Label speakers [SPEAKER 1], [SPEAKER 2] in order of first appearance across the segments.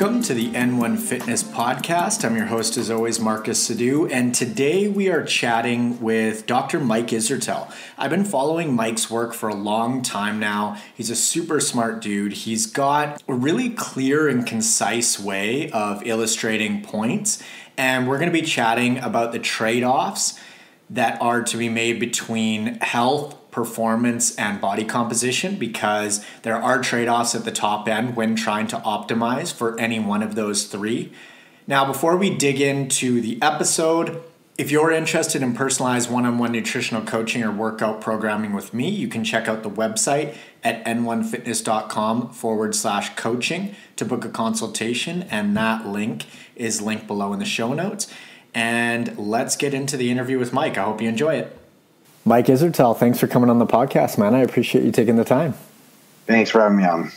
[SPEAKER 1] Welcome to the N1 Fitness Podcast. I'm your host, as always, Marcus Sidhu, and today we are chatting with Dr. Mike Israetel. I've been following Mike's work for a long time now. He's a super smart dude. He's got a really clear and concise way of illustrating points, and we're going to be chatting about the trade offs that are to be made between health performance and body composition because there are trade offs at the top end when trying to optimize for any one of those three. Now, before we dig into the episode, if you're interested in personalized one on one nutritional coaching or workout programming with me, you can check out the website at n1fitness.com forward slash coaching to book a consultation, and that link is linked below in the show notes. And let's get into the interview with Mike. I hope you enjoy it. Mike Israetel, thanks for coming on the podcast, man. I appreciate you taking the time.
[SPEAKER 2] Thanks for having me on.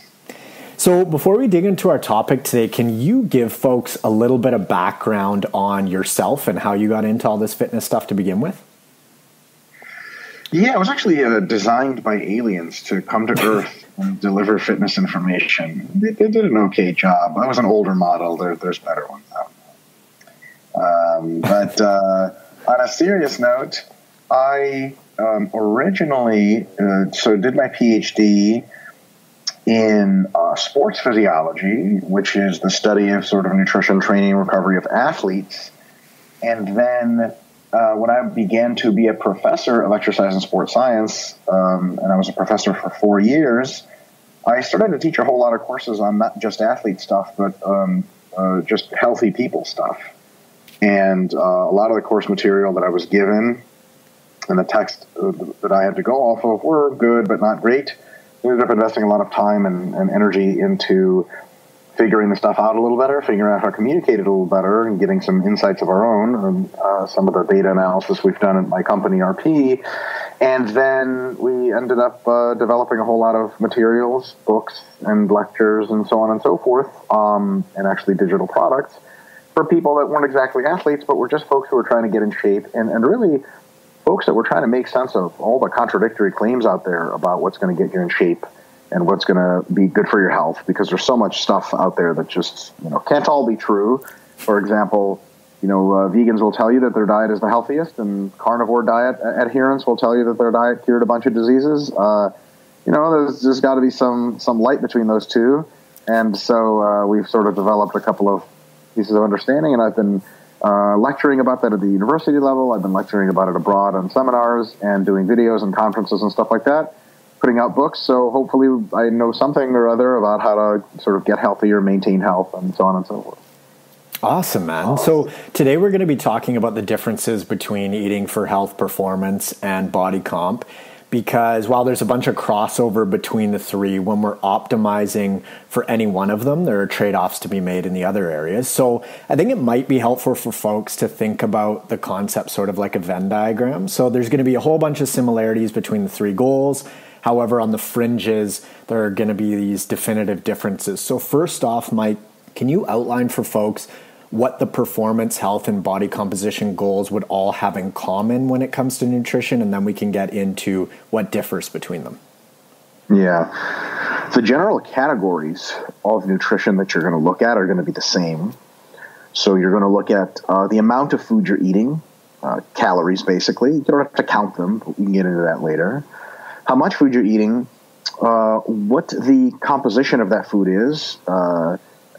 [SPEAKER 1] So, before we dig into our topic today, can you give folks a little bit of background on yourself and how you got into all this fitness stuff to begin with?
[SPEAKER 2] Yeah, it was actually uh, designed by aliens to come to Earth and deliver fitness information. They, they, did an okay job. I was an older model. There, there's better ones out um, but uh, on a serious note, I um, originally uh, so did my PhD in uh, sports physiology, which is the study of sort of nutrition, training, recovery of athletes, and then. Uh, when I began to be a professor of exercise and sports science, um, and I was a professor for four years, I started to teach a whole lot of courses on not just athlete stuff, but um, uh, just healthy people stuff. And uh, a lot of the course material that I was given and the text that I had to go off of were good, but not great. We ended up investing a lot of time and, and energy into figuring the stuff out a little better, figuring out how to communicate it a little better, and getting some insights of our own. And, uh, some of the data analysis we've done at my company, RP. And then we ended up uh, developing a whole lot of materials, books, and lectures, and so on and so forth, um, and actually digital products for people that weren't exactly athletes, but were just folks who were trying to get in shape and, and really folks that were trying to make sense of all the contradictory claims out there about what's going to get you in shape and what's going to be good for your health because there's so much stuff out there that just you know can't all be true. For example, you know uh, vegans will tell you that their diet is the healthiest, and carnivore diet adherents will tell you that their diet cured a bunch of diseases. Uh, you know, there's, there's got to be some some light between those two, and so uh, we've sort of developed a couple of pieces of understanding, and I've been uh, lecturing about that at the university level. I've been lecturing about it abroad on seminars and doing videos and conferences and stuff like that, putting out books. So hopefully, I know something or other about how to sort of get healthy or maintain health, and so on and so forth.
[SPEAKER 1] Awesome, man. So today we're going to be talking about the differences between eating for health performance and body comp because while there's a bunch of crossover between the three, when we're optimizing for any one of them, there are trade offs to be made in the other areas. So I think it might be helpful for folks to think about the concept sort of like a Venn diagram. So there's going to be a whole bunch of similarities between the three goals. However, on the fringes, there are going to be these definitive differences. So, first off, Mike, can you outline for folks what the performance, health, and body composition goals would all have in common when it comes to nutrition, and then we can get into what differs between them.
[SPEAKER 2] Yeah. The general categories of nutrition that you're going to look at are going to be the same. So you're going to look at uh, the amount of food you're eating, uh, calories basically. You don't have to count them, but we can get into that later. How much food you're eating, uh, what the composition of that food is,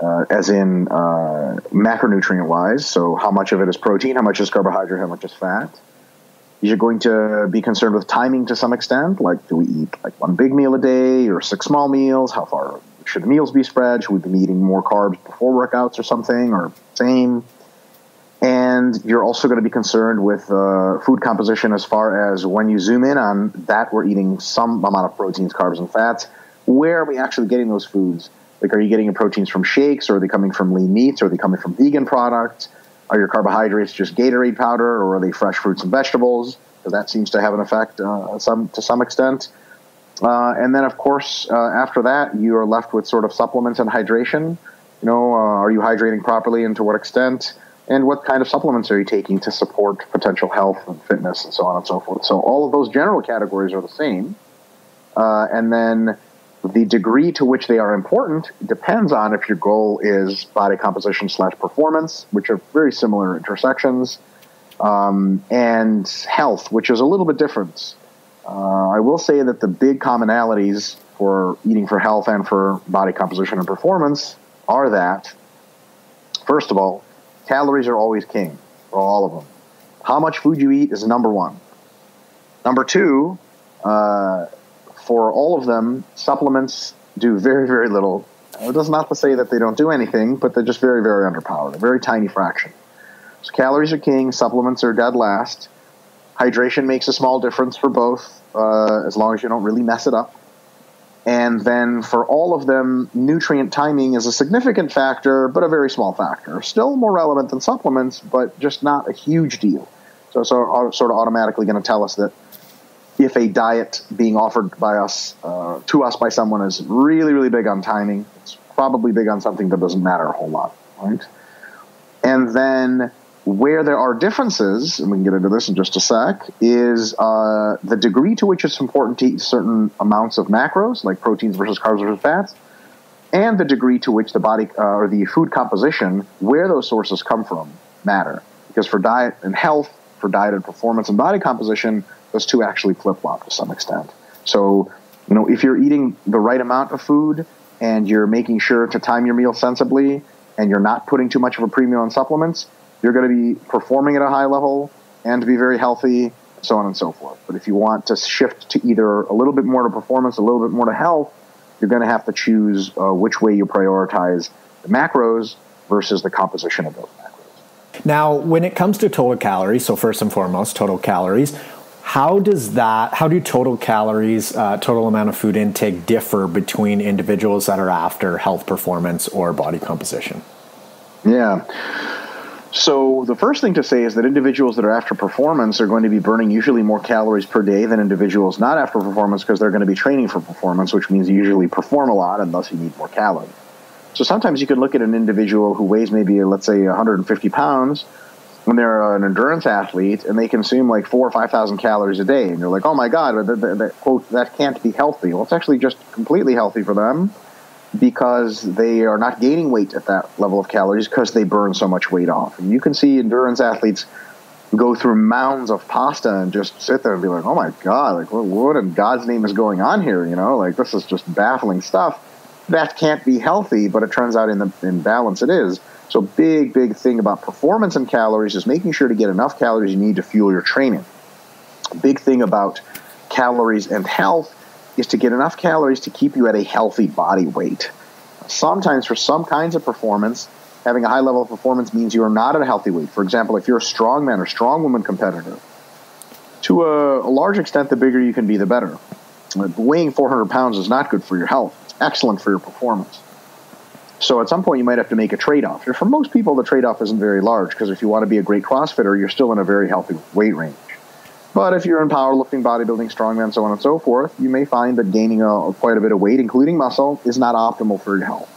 [SPEAKER 2] uh, as in uh, macronutrient wise. So, how much of it is protein, how much is carbohydrate, how much is fat. You're going to be concerned with timing to some extent. Like, do we eat like one big meal a day or six small meals? How far should the meals be spread? Should we be eating more carbs before workouts or something, or same? And you're also going to be concerned with uh, food composition as far as when you zoom in on that, we're eating some amount of proteins, carbs, and fats. Where are we actually getting those foods? Like, are you getting your proteins from shakes, or are they coming from lean meats, or are they coming from vegan products? Are your carbohydrates just Gatorade powder, or are they fresh fruits and vegetables? Because that seems to have an effect uh, some to some extent. Uh, and then, of course, uh, after that, you are left with sort of supplements and hydration. You know, uh, are you hydrating properly, and to what extent? And what kind of supplements are you taking to support potential health and fitness, and so on and so forth? So all of those general categories are the same. Uh, and then the degree to which they are important depends on if your goal is body composition slash performance, which are very similar intersections, um, and health, which is a little bit different. Uh, I will say that the big commonalities for eating for health and for body composition and performance are that, first of all, calories are always king for all of them. How much food you eat is number one. Number two, uh, for all of them, supplements do very, very little. It does not to say that they don't do anything, but they're just very, very underpowered, a very tiny fraction. So calories are king, supplements are dead last. Hydration makes a small difference for both, uh, as long as you don't really mess it up. And then for all of them, nutrient timing is a significant factor, but a very small factor. Still more relevant than supplements, but just not a huge deal. So, so sort of automatically going to tell us that if a diet being offered by us uh, to us by someone is really, really big on timing, it's probably big on something that doesn't matter a whole lot, right? And then where there are differences, and we can get into this in just a sec, is uh, the degree to which it's important to eat certain amounts of macros, like proteins versus carbs versus fats, and the degree to which the body uh, or the food composition, where those sources come from, matter. Because for diet and health, for diet and performance and body composition, those two actually flip flop to some extent. So, you know, if you're eating the right amount of food and you're making sure to time your meal sensibly and you're not putting too much of a premium on supplements, you're going to be performing at a high level and be very healthy, so on and so forth. But if you want to shift to either a little bit more to performance, a little bit more to health, you're going to have to choose uh, which way you prioritize the macros versus the composition of those macros.
[SPEAKER 1] Now, when it comes to total calories, so first and foremost, total calories, how does that, how do total calories, uh, total amount of food intake differ between individuals that are after health performance or body composition?
[SPEAKER 2] Yeah. So the first thing to say is that individuals that are after performance are going to be burning usually more calories per day than individuals not after performance because they're going to be training for performance, which means you usually perform a lot and thus you need more calories. So sometimes you can look at an individual who weighs maybe, let's say, 150 pounds when they're an endurance athlete and they consume like four or 5,000 calories a day. And you're like, oh my God, that, that, that, quote, that can't be healthy. Well, it's actually just completely healthy for them because they are not gaining weight at that level of calories because they burn so much weight off. And you can see endurance athletes go through mounds of pasta and just sit there and be like, "Oh my god, like what, what in God's name is going on here?" You know, like this is just baffling stuff. That can't be healthy, but it turns out in the in balance it is. So big, big thing about performance and calories is making sure to get enough calories you need to fuel your training. Big thing about calories and health is to get enough calories to keep you at a healthy body weight. Sometimes, for some kinds of performance, having a high level of performance means you are not at a healthy weight. For example, if you're a strongman or strongwoman competitor, to a, a, large extent, the bigger you can be, the better. Weighing 400 pounds is not good for your health. It's excellent for your performance. So at some point, you might have to make a trade off. For most people, the trade off isn't very large because if you want to be a great CrossFitter, you're still in a very healthy weight range. But if you're in powerlifting, bodybuilding, strongman, so on and so forth, you may find that gaining a, quite a bit of weight, including muscle, is not optimal for your health.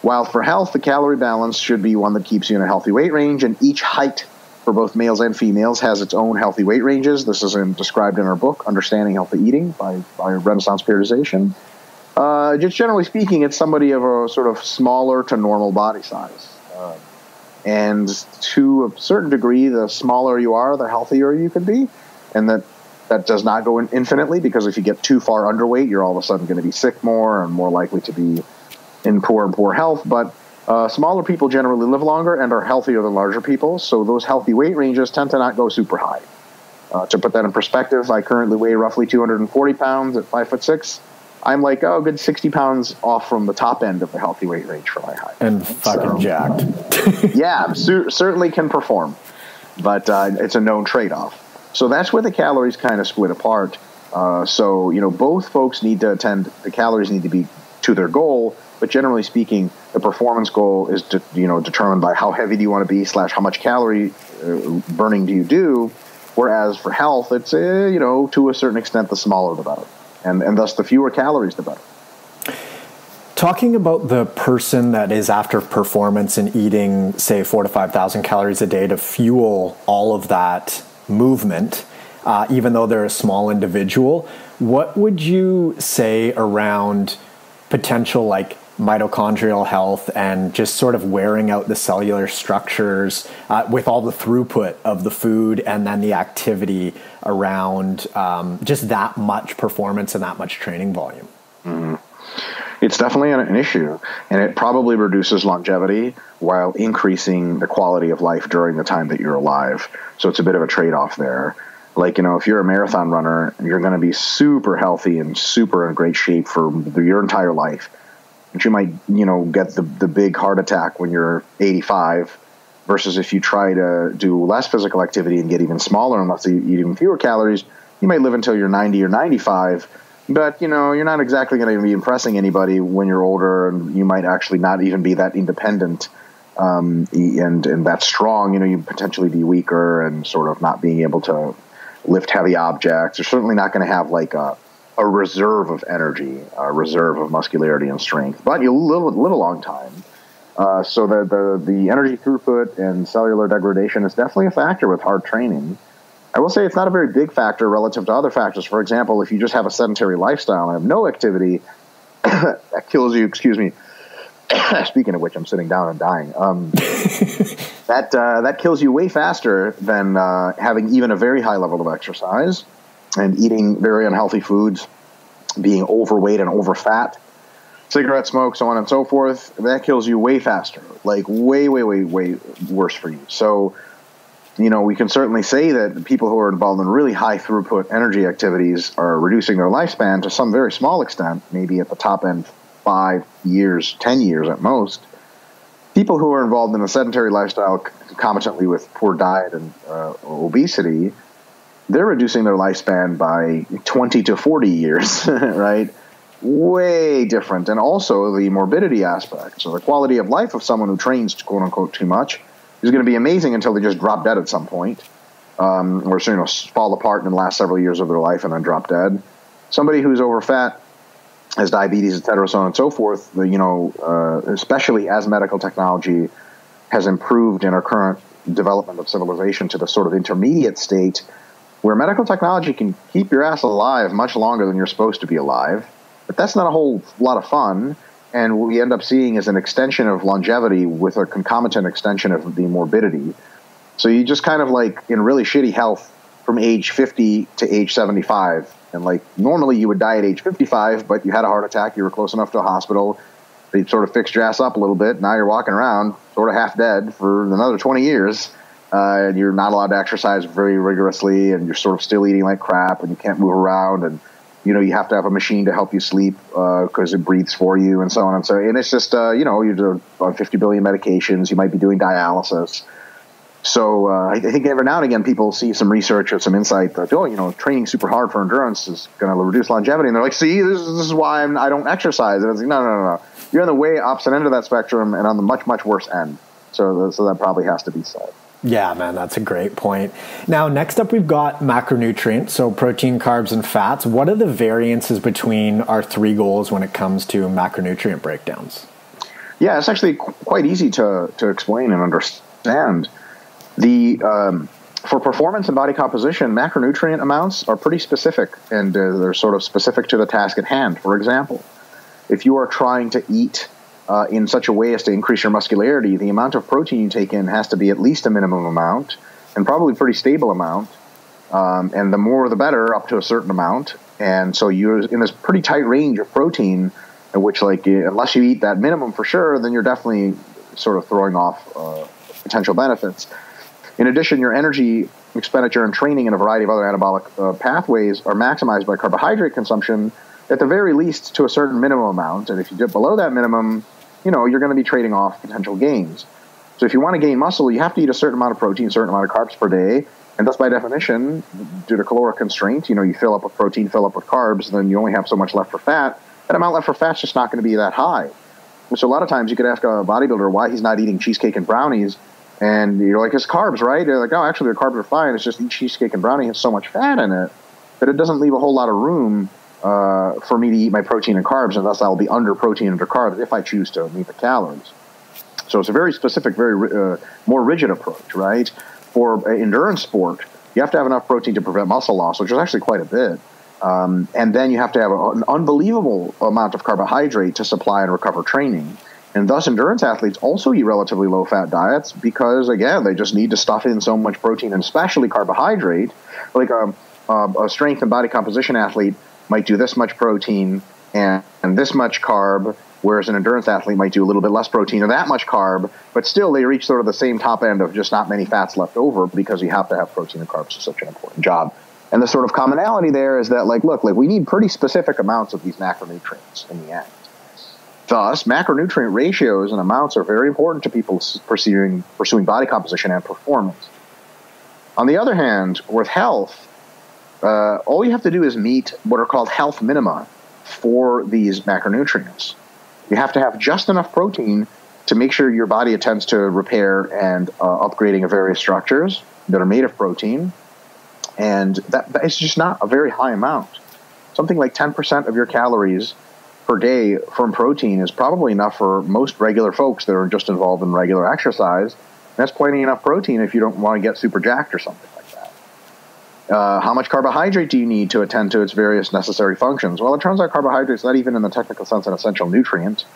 [SPEAKER 2] While for health, the calorie balance should be one that keeps you in a healthy weight range, and each height for both males and females has its own healthy weight ranges. This is in, described in our book, Understanding Healthy Eating by, by Renaissance Periodization. Uh, just generally speaking, it's somebody of a sort of smaller to normal body size. Uh, and to a certain degree, the smaller you are, the healthier you can be. And that that does not go in infinitely because if you get too far underweight, you're all of a sudden going to be sick more and more likely to be in poor and poor health. But uh, smaller people generally live longer and are healthier than larger people. So those healthy weight ranges tend to not go super high. Uh, to put that in perspective, I currently weigh roughly 240 pounds at five foot six. I'm like, oh, good 60 pounds off from the top end of the healthy weight range for my height.
[SPEAKER 1] And fucking so, jacked.
[SPEAKER 2] yeah, su- certainly can perform, but uh, it's a known trade off. So that's where the calories kind of split apart. Uh, so, you know, both folks need to attend, the calories need to be to their goal, but generally speaking, the performance goal is, to, you know, determined by how heavy do you want to be slash how much calorie uh, burning do you do. Whereas for health, it's, uh, you know, to a certain extent, the smaller the better and, and thus the fewer calories, the better.
[SPEAKER 1] Talking about the person that is after performance and eating, say, four to 5,000 calories a day to fuel all of that movement, uh, even though they're a small individual. What would you say around potential like mitochondrial health and just sort of wearing out the cellular structures uh, with all the throughput of the food and then the activity around um, just that much performance and that much training volume.
[SPEAKER 2] Mm-hmm. It's definitely an, an issue, and it probably reduces longevity while increasing the quality of life during the time that you're alive. So it's a bit of a trade off there like you know if you're a marathon runner you're going to be super healthy and super in great shape for your entire life but you might you know get the, the big heart attack when you're 85 versus if you try to do less physical activity and get even smaller and let's eat even fewer calories you might live until you're 90 or 95 but you know you're not exactly going to be impressing anybody when you're older and you might actually not even be that independent um, and and that strong you know you potentially be weaker and sort of not being able to lift heavy objects. You're certainly not going to have like a a reserve of energy, a reserve of muscularity and strength, but you live, live a long time. Uh, so the, the, the energy throughput and cellular degradation is definitely a factor with hard training. I will say it's not a very big factor relative to other factors. For example, if you just have a sedentary lifestyle and have no activity, that kills you. Excuse me. Speaking of which, I'm sitting down and dying. Um, that uh, that kills you way faster than uh, having even a very high level of exercise and eating very unhealthy foods, being overweight and overfat, cigarette smoke, so on and so forth, that kills you way faster, like way, way, way, way worse for you. So, you know, we can certainly say that people who are involved in really high throughput energy activities are reducing their lifespan to some very small extent, maybe at the top end, five years, 10 years at most. People who are involved in a sedentary lifestyle concomitantly with poor diet and uh, obesity they're reducing their lifespan by 20 to 40 years, right? Way different. And also the morbidity aspect. So the quality of life of someone who trains, quote unquote, too much is going to be amazing until they just drop dead at some point, um, or you know, fall apart in the last several years of their life and then drop dead. Somebody who's overfat, has diabetes, et cetera, so on and so forth, you know, uh, especially as medical technology has improved in our current development of civilization to the sort of intermediate state where medical technology can keep your ass alive much longer than you're supposed to be alive. But that's not a whole lot of fun. And what we end up seeing is an extension of longevity with a concomitant extension of the morbidity. So you just kind of like in really shitty health from age 50 to age 75. And like normally you would die at age 55, but you had a heart attack, you were close enough to a hospital, they sort of fixed your ass up a little bit. Now you're walking around sort of half dead for another 20 years uh, and you're not allowed to exercise very rigorously, and you're sort of still eating like crap, and you can't move around, and you know you have to have a machine to help you sleep because uh, it breathes for you, and so on and so. And it's just uh, you know you're on 50 billion medications. You might be doing dialysis. So uh, I think every now and again people see some research or some insight that oh you know training super hard for endurance is going to reduce longevity, and they're like, see this, is, this is why I'm, I do not exercise, and it's like no no no no you're on the way opposite end of that spectrum and on the much much worse end. So so that probably has to be said.
[SPEAKER 1] Yeah, man, that's a great point. Now, next up, we've got macronutrients, so protein, carbs, and fats. What are the variances between our three goals when it comes to macronutrient breakdowns?
[SPEAKER 2] Yeah, it's actually quite easy to, to explain and understand. The um, for performance and body composition, macronutrient amounts are pretty specific, and uh, they're sort of specific to the task at hand. For example, if you are trying to eat uh, in such a way as to increase your muscularity, the amount of protein you take in has to be at least a minimum amount and probably pretty stable amount. Um, and the more the better, up to a certain amount. And so you're in this pretty tight range of protein, which, like, unless you eat that minimum for sure, then you're definitely sort of throwing off uh, potential benefits. In addition, your energy expenditure and training in a variety of other anabolic uh, pathways are maximized by carbohydrate consumption, at the very least to a certain minimum amount. And if you dip below that minimum, you know, you're going to be trading off potential gains. So if you want to gain muscle, you have to eat a certain amount of protein, a certain amount of carbs per day. And thus, by definition, due to caloric constraint, you know, you fill up with protein, fill up with carbs, then you only have so much left for fat. That amount left for fat's just not going to be that high. So a lot of times you could ask a bodybuilder why he's not eating cheesecake and brownies, and you're like, it's carbs, right? They're like, oh, actually, the carbs are fine. It's just each cheesecake and brownie has so much fat in it that it doesn't leave a whole lot of room uh, for me to eat my protein and carbs, and thus I'll be under protein under carbs if I choose to meet the calories. So it's a very specific, very uh, more rigid approach, right? For endurance sport, you have to have enough protein to prevent muscle loss, which is actually quite a bit. Um, and then you have to have an unbelievable amount of carbohydrate to supply and recover training. And thus, endurance athletes also eat relatively low fat diets because, again, they just need to stuff in so much protein and especially carbohydrate. Like a, a strength and body composition athlete might do this much protein and, and this much carb, whereas an endurance athlete might do a little bit less protein or that much carb, but still they reach sort of the same top end of just not many fats left over because you have to have protein and carbs for such an important job. And the sort of commonality there is that, like, look, like we need pretty specific amounts of these macronutrients in the end. Thus, macronutrient ratios and amounts are very important to people pursuing, pursuing body composition and performance. On the other hand, with health, uh, all you have to do is meet what are called health minima for these macronutrients. You have to have just enough protein to make sure your body attends to repair and uh, upgrading of various structures that are made of protein. And that, that is just not a very high amount. Something like 10% of your calories per day from protein is probably enough for most regular folks that are just involved in regular exercise. That's plenty enough protein if you don't want to get super jacked or something. Uh, how much carbohydrate do you need to attend to its various necessary functions? Well, it turns out carbohydrates not even in the technical sense an essential nutrient,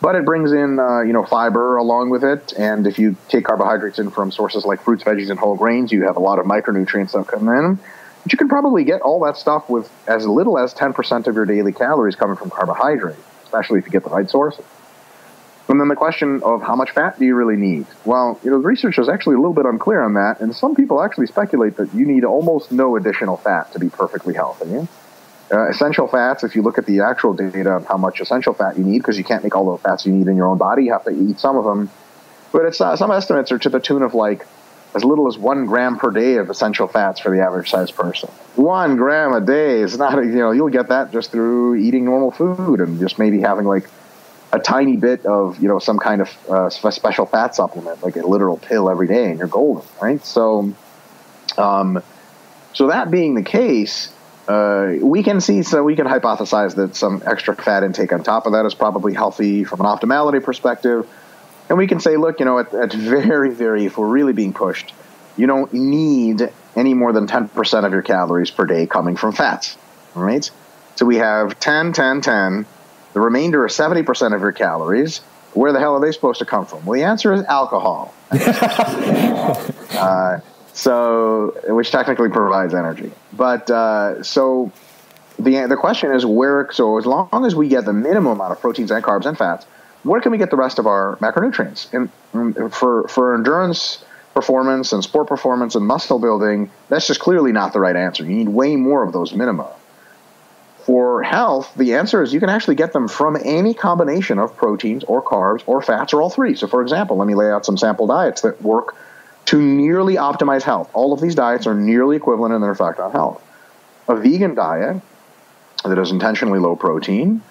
[SPEAKER 2] but it brings in uh, you know fiber along with it. And if you take carbohydrates in from sources like fruits, veggies, and whole grains, you have a lot of micronutrients that come in. But you can probably get all that stuff with as little as 10% of your daily calories coming from carbohydrate, especially if you get the right sources. And then the question of how much fat do you really need? Well, you know, the research is actually a little bit unclear on that, and some people actually speculate that you need almost no additional fat to be perfectly healthy. Uh, essential fats, if you look at the actual data of how much essential fat you need, because you can't make all the fats you need in your own body, you have to eat some of them. But it's uh, some estimates are to the tune of like as little as one gram per day of essential fats for the average sized person. One gram a day is not, you know, you'll get that just through eating normal food and just maybe having like a tiny bit of, you know, some kind of uh, special fat supplement, like a literal pill every day, and you're golden, right? So, um, so that being the case, uh, we can see, so we can hypothesize that some extra fat intake on top of that is probably healthy from an optimality perspective and we can say, look, you know, at, at very, very, if we're really being pushed, you don't need any more than 10% of your calories per day coming from fats, right? So we have 10, 10, 10. The remainder is 70% of your calories. Where the hell are they supposed to come from? Well, the answer is alcohol. uh, so, which technically provides energy. But uh, so the the question is where. So as long as we get the minimum amount of proteins and carbs and fats, where can we get the rest of our macronutrients? And for for endurance performance and sport performance and muscle building, that's just clearly not the right answer. You need way more of those minima. For health, the answer is you can actually get them from any combination of proteins or carbs or fats or all three. So, for example, let me lay out some sample diets that work to nearly optimize health. All of these diets are nearly equivalent in their effect on health. A vegan diet that is intentionally low protein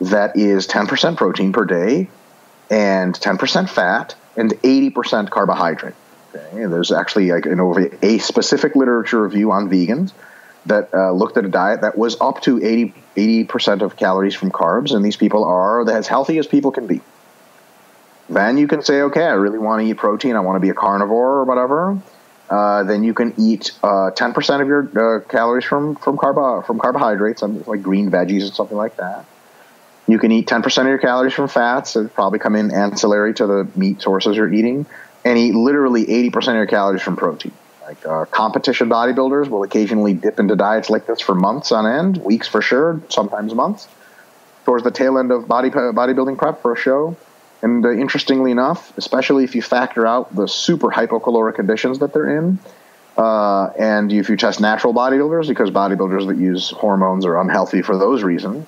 [SPEAKER 2] that is 10% protein per day and 10% fat and 80% carbohydrate. Okay? And there's actually like an over a specific literature review on vegans that uh, looked at a diet that was up to 80 percent of calories from carbs, and these people are as healthy as people can be. Then you can say, okay, I really want to eat protein. I want to be a carnivore or whatever. Uh, then you can eat uh, 10% of your uh, calories from from carbo from carbohydrates, like green veggies and something like that. You can eat 10% of your calories from fats that probably come in ancillary to the meat sources you're eating, and eat literally 80% of your calories from protein. Like uh, competition bodybuilders will occasionally dip into diets like this for months on end, weeks for sure, sometimes months, towards the tail end of body bodybuilding prep for a show. And uh, interestingly enough, especially if you factor out the super hypocaloric conditions that they're in, uh, and if you test natural bodybuilders, because bodybuilders that use hormones are unhealthy for those reasons,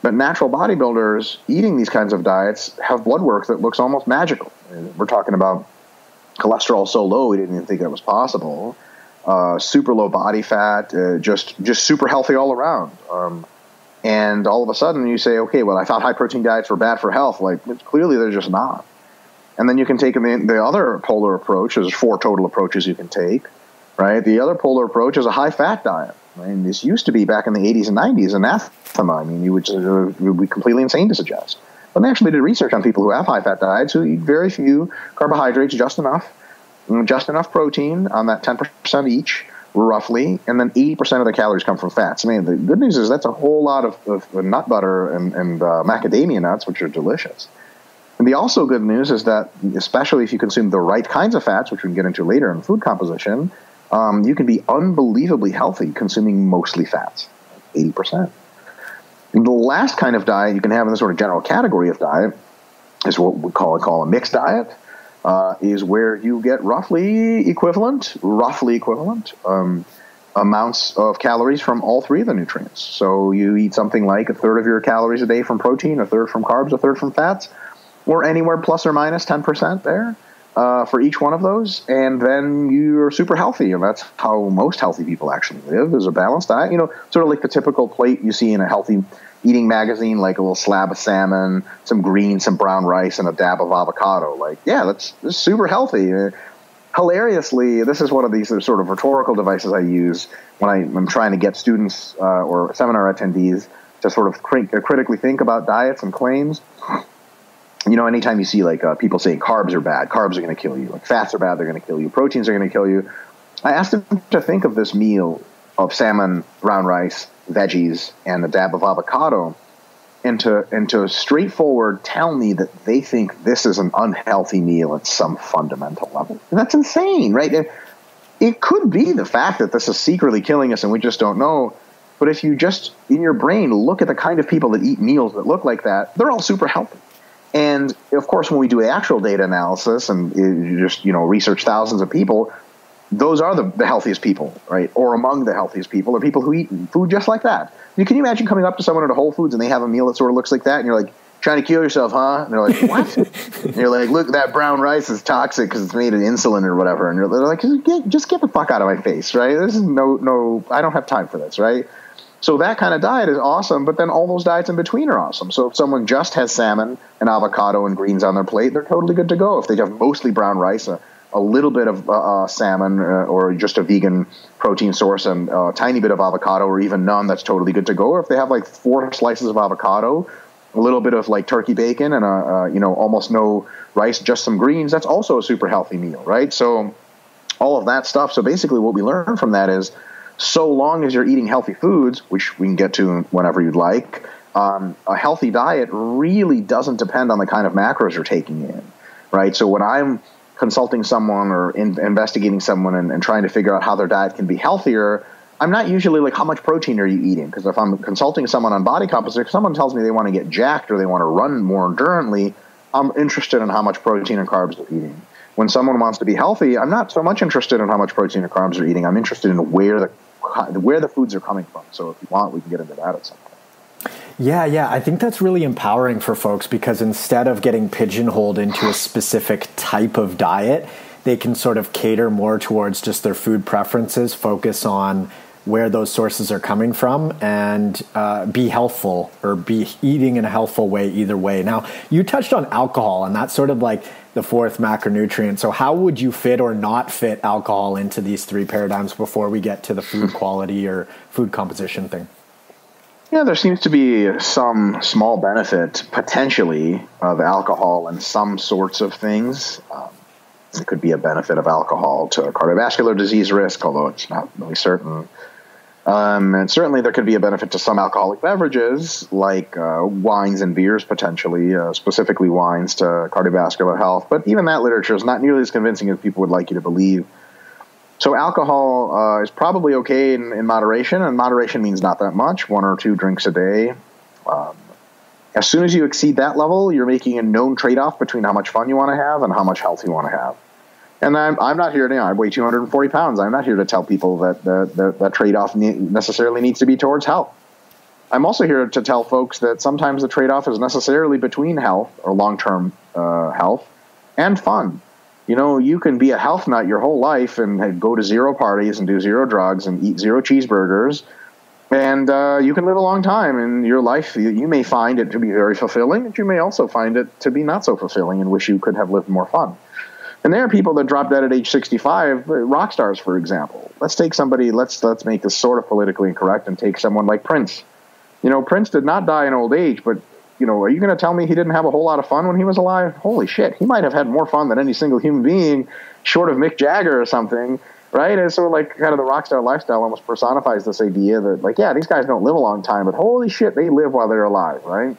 [SPEAKER 2] but natural bodybuilders eating these kinds of diets have blood work that looks almost magical. We're talking about cholesterol so low we didn't even think that was possible. Uh, super low body fat, uh, just just super healthy all around. Um, and all of a sudden you say, okay, well, I thought high protein diets were bad for health. Like clearly they're just not. And then you can take the, the other polar approach. There's four total approaches you can take, right? The other polar approach is a high fat diet. And this used to be back in the 80s and 90s anathema. I mean, you would, uh, would be completely insane to suggest. But they actually did research on people who have high fat diets who eat very few carbohydrates, just enough, mm, just enough protein on that 10% each, roughly, and then 80% of the calories come from fats. I mean, the good news is that's a whole lot of, of nut butter and, and uh, macadamia nuts, which are delicious. And the also good news is that, especially if you consume the right kinds of fats, which we can get into later in food composition, um, you can be unbelievably healthy consuming mostly fats, 80%. The last kind of diet you can have in the sort of general category of diet is what we call, call a mixed diet uh, is where you get roughly equivalent, roughly equivalent um, amounts of calories from all three of the nutrients. So you eat something like a third of your calories a day from protein, a third from carbs, a third from fats, or anywhere plus or minus 10% there. Uh, for each one of those, and then you're super healthy, and that's how most healthy people actually live is a balanced diet. You know, sort of like the typical plate you see in a healthy eating magazine, like a little slab of salmon, some greens, some brown rice, and a dab of avocado. Like, yeah, that's, that's super healthy. Uh, hilariously, this is one of these sort of rhetorical devices I use when I, am trying to get students uh, or seminar attendees to sort of cr- critically think about diets and claims. You know, anytime you see like uh, people saying carbs are bad, carbs are going to kill you, like fats are bad, they're going to kill you, proteins are going to kill you. I asked them to think of this meal of salmon, brown rice, veggies and a dab of avocado and to and to straightforward tell me that they think this is an unhealthy meal at some fundamental level. And that's insane, right? It, it could be the fact that this is secretly killing us and we just don't know. But if you just in your brain look at the kind of people that eat meals that look like that, they're all super healthy. And of course, when we do actual data analysis and you just you know research thousands of people, those are the, the healthiest people, right? Or among the healthiest people are people who eat food just like that. You can you imagine coming up to someone at a Whole Foods and they have a meal that sort of looks like that, and you're like, trying to kill yourself, huh? And they're like, what? and you're like, look, that brown rice is toxic because it's made of insulin or whatever. And you're like, get, just get the fuck out of my face, right? This is no, no, I don't have time for this, right? So that kind of diet is awesome, but then all those diets in between are awesome. So if someone just has salmon and avocado and greens on their plate, they're totally good to go. If they have mostly brown rice, a a little bit of uh, uh, salmon uh, or just a vegan protein source and a tiny bit of avocado or even none, that's totally good to go. Or if they have like four slices of avocado, a little bit of like turkey bacon and a, you know almost no rice, just some greens, that's also a super healthy meal, right? So all of that stuff. So basically, what we learn from that is so long as you're eating healthy foods, which we can get to whenever you'd like, um, a healthy diet really doesn't depend on the kind of macros you're taking in, right? So when I'm consulting someone or in, investigating someone and, and, trying to figure out how their diet can be healthier, I'm not usually like, how much protein are you eating? Because if I'm consulting someone on body composition, if someone tells me they want to get jacked or they want to run more endurantly, I'm interested in how much protein and carbs they're eating. When someone wants to be healthy, I'm not so much interested in how much protein or carbs they're eating. I'm interested in where the where the foods are coming from. So if you want, we can get into that at some point.
[SPEAKER 1] Yeah, yeah. I think that's really empowering for folks because instead of getting pigeonholed into a specific type of diet, they can sort of cater more towards just their food preferences, focus on where those sources are coming from, and uh, be helpful or be eating in a healthful way either way. Now, you touched on alcohol, and that's sort of like the fourth macronutrient. So, how would you fit or not fit alcohol into these three paradigms before we get to the food quality or food composition thing?
[SPEAKER 2] Yeah, there seems to be some small benefit potentially of alcohol and some sorts of things. Um, it could be a benefit of alcohol to cardiovascular disease risk, although it's not really certain. Um, and certainly there could be a benefit to some alcoholic beverages like uh, wines and beers, potentially, uh, specifically wines to cardiovascular health. But even that literature is not nearly as convincing as people would like you to believe. So alcohol uh, is probably okay in, in, moderation, and moderation means not that much, one or two drinks a day. Um, as soon as you exceed that level, you're making a known trade-off between how much fun you want to have and how much health you want to have. And I'm, I'm not here to, you know, I weigh 240 pounds. I'm not here to tell people that the, the, that trade-off ne- necessarily needs to be towards health. I'm also here to tell folks that sometimes the trade-off is necessarily between health or long-term uh, health and fun you know, you can be a health nut your whole life and go to zero parties and do zero drugs and eat zero cheeseburgers, and uh, you can live a long time in your life. You may find it to be very fulfilling, but you may also find it to be not so fulfilling and wish you could have lived more fun. And there are people that drop dead at age 65, uh, rock stars, for example. Let's take somebody. Let's let's make this sort of politically incorrect and take someone like Prince. You know, Prince did not die in old age, but you know, are you going to tell me he didn't have a whole lot of fun when he was alive? Holy shit, he might have had more fun than any single human being, short of Mick Jagger or something. right? And so like kind of the rock star lifestyle almost personifies this idea that like, yeah, these guys don't live a long time, but holy shit, they live while they're alive, right?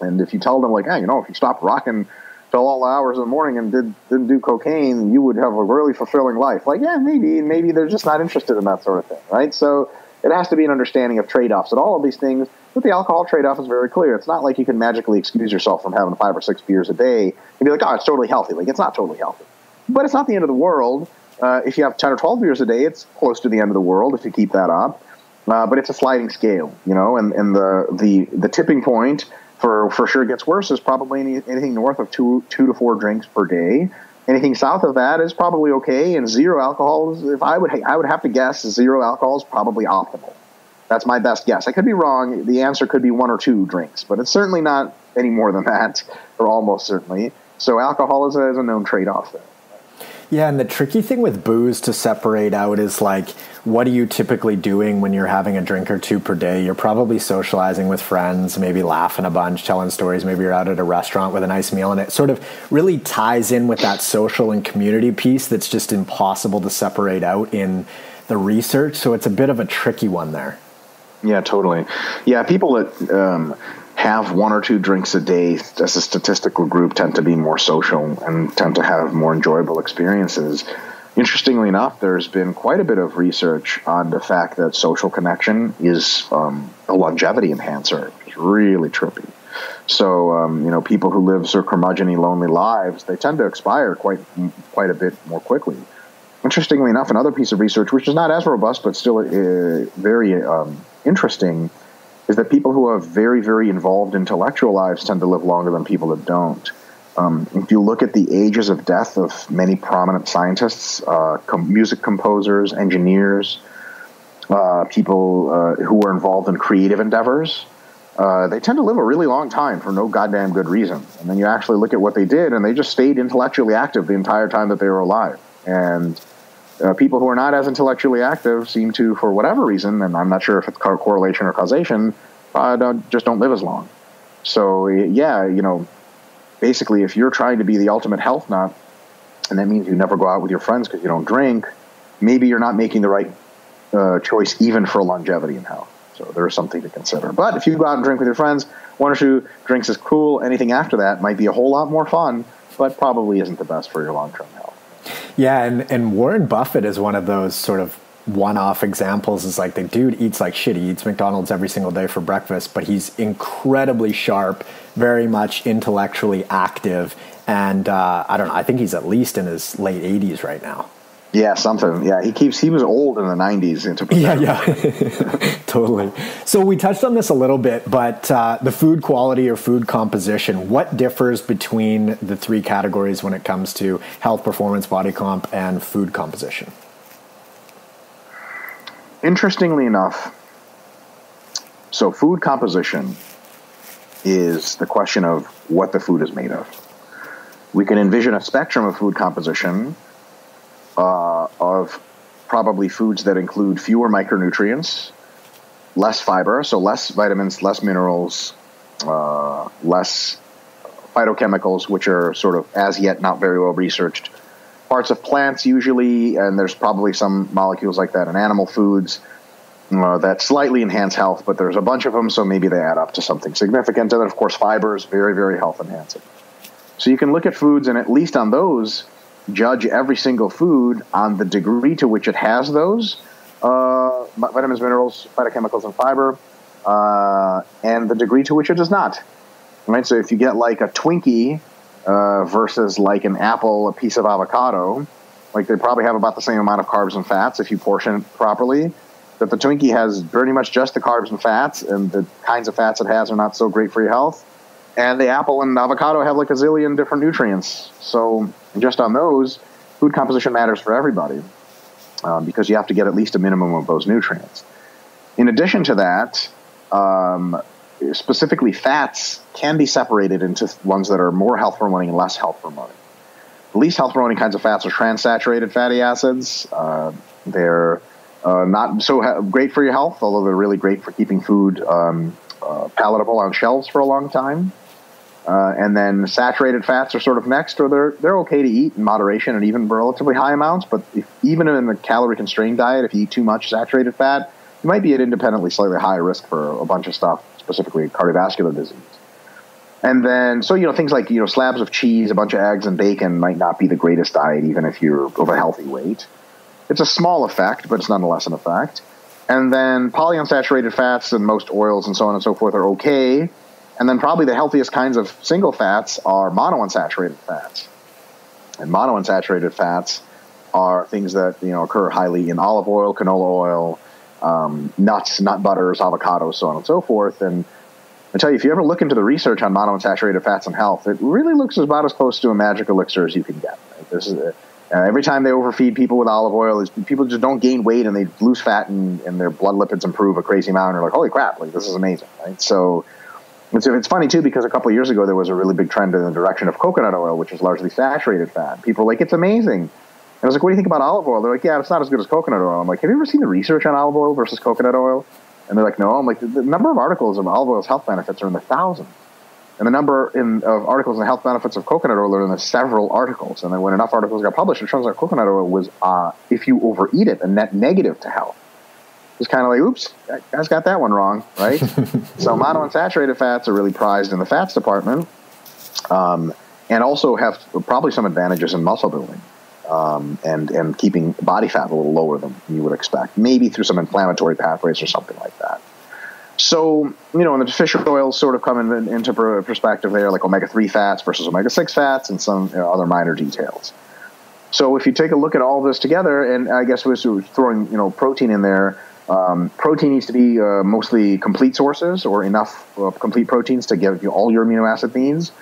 [SPEAKER 2] And if you tell them like, hey, you know, if you stop rocking till all hours of the morning and did didn't do cocaine, you would have a really fulfilling life. Like, yeah, maybe, maybe they're just not interested in that sort of thing, right? So it has to be an understanding of trade offs. And all of these things, but the alcohol trade off is very clear. It's not like you can magically excuse yourself from having five or six beers a day and be like, oh, it's totally healthy. Like, it's not totally healthy. But it's not the end of the world. Uh, if you have 10 or 12 beers a day, it's close to the end of the world if you keep that up. Uh, but it's a sliding scale, you know, and, and the, the, the tipping point for, for sure gets worse is probably any, anything north of two, two to four drinks per day. Anything south of that is probably okay, and zero alcohol is, if I would, I would have to guess, zero alcohol is probably optimal. That's my best guess. I could be wrong. The answer could be one or two drinks, but it's certainly not any more than that, or almost certainly. So alcohol is a, is a known trade-off there.
[SPEAKER 1] Yeah, and the tricky thing with booze to separate out is like, what are you typically doing when you're having a drink or two per day? You're probably socializing with friends, maybe laughing a bunch, telling stories. Maybe you're out at a restaurant with a nice meal, and it sort of really ties in with that social and community piece that's just impossible to separate out in the research. So it's a bit of a tricky one there.
[SPEAKER 2] Yeah, totally. Yeah, people that um, have one or two drinks a day as a statistical group tend to be more social and tend to have more enjoyable experiences. Interestingly enough, there's been quite a bit of research on the fact that social connection is um, a longevity enhancer. It's really trippy. So, um, you know, people who live sort of curmudgeony, lonely lives, they tend to expire quite quite a bit more quickly. Interestingly enough, another piece of research, which is not as robust but still uh, very um, interesting, is that people who are very, very involved intellectual lives tend to live longer than people that don't. Um, if you look at the ages of death of many prominent scientists, uh, com- music composers, engineers, uh, people uh, who were involved in creative endeavors, uh, they tend to live a really long time for no goddamn good reason. And then you actually look at what they did, and they just stayed intellectually active the entire time that they were alive. And uh, people who are not as intellectually active seem to, for whatever reason, and I'm not sure if it's correlation or causation, uh, don't, just don't live as long. So yeah, you know, basically, if you're trying to be the ultimate health nut, and that means you never go out with your friends because you don't drink, maybe you're not making the right uh, choice even for longevity in health. So there's something to consider. But if you go out and drink with your friends, one or two drinks is cool. Anything after that might be a whole lot more fun, but probably isn't the best for your long term health.
[SPEAKER 1] Yeah, and, and Warren Buffett is one of those sort of one-off examples is like the dude eats like shit. He eats McDonald's every single day for breakfast, but he's incredibly sharp, very much intellectually active, and uh, I don't know. I think he's at least in his late 80s right now.
[SPEAKER 2] Yeah, something. Yeah, he keeps. He was old in the '90s.
[SPEAKER 1] Yeah, yeah, totally. So we touched on this a little bit, but uh, the food quality or food composition. What differs between the three categories when it comes to health, performance, body comp, and food composition?
[SPEAKER 2] Interestingly enough, so food composition is the question of what the food is made of. We can envision a spectrum of food composition uh, of probably foods that include fewer micronutrients, less fiber, so less vitamins, less minerals, uh, less phytochemicals, which are sort of as yet not very well researched. Parts of plants, usually, and there's probably some molecules like that in animal foods uh, that slightly enhance health, but there's a bunch of them, so maybe they add up to something significant. And then, of course, fiber is very, very health enhancing. So you can look at foods, and at least on those, judge every single food on the degree to which it has those uh, vitamins, minerals, phytochemicals, and fiber, uh, and the degree to which it does not. Right. So if you get like a Twinkie uh, versus like an apple, a piece of avocado, like they probably have about the same amount of carbs and fats if you portion it properly. That the Twinkie has pretty much just the carbs and fats, and the kinds of fats it has are not so great for your health. And the apple and avocado have like a zillion different nutrients. So just on those, food composition matters for everybody um, because you have to get at least a minimum of those nutrients. In addition to that, um, specifically fats can be separated into ones that are more health promoting and less health promoting. The least health promoting kinds of fats are trans-saturated fatty acids. Uh, they're uh, not so ha- great for your health, although they're really great for keeping food um, uh, palatable on shelves for a long time. Uh, and then saturated fats are sort of next, or they're they're okay to eat in moderation and even relatively high amounts. But if, even in a calorie constrained diet, if you eat too much saturated fat, you might be at independently slightly higher risk for a bunch of stuff, specifically cardiovascular disease. And then, so you know, things like you know slabs of cheese, a bunch of eggs, and bacon might not be the greatest diet, even if you're of a healthy weight. It's a small effect, but it's nonetheless an effect. And then polyunsaturated fats and most oils and so on and so forth are okay and then probably the healthiest kinds of single fats are monounsaturated fats. And monounsaturated fats are things that you know occur highly in olive oil, canola oil, um, nuts, nut butters, avocados, so on and so forth. And I tell you, if you ever look into the research on monounsaturated fats and health, it really looks about as close to a magic elixir as you can get. Right? This is uh, every time they overfeed people with olive oil, is people just don't gain weight and they lose fat and, and their blood lipids improve a crazy amount. And they're like, holy crap, like this is amazing, right? So it's, it's funny too because a couple of years ago there was a really big trend in the direction of coconut oil, which is largely saturated fat. People were like, it's amazing. And I was like, what do you think about olive oil? They're like, yeah, it's not as good as coconut oil. I'm like, have you ever seen the research on olive oil versus coconut oil? And they're like, no. I'm like, the, number of articles of olive oil's health benefits are in the thousands. And the number in, of articles on health benefits of coconut oil are in the several articles. And then when enough articles got published, it turns out coconut oil was, uh, if you overeat it, a net negative to health was kind of like, oops, guys got that one wrong, right? so monounsaturated fats are really prized in the fats department, um, and also have probably some advantages in muscle building. Um, and and keeping body fat a little lower than you would expect, maybe through some inflammatory pathways or something like that. So, you know, and the fish oils sort of come in, into perspective there, like omega 3 fats versus omega 6 fats and some you know, other minor details. So, if you take a look at all this together, and I guess we're throwing, you know, protein in there, um, protein needs to be uh, mostly complete sources or enough of complete proteins to give you all your amino acid needs.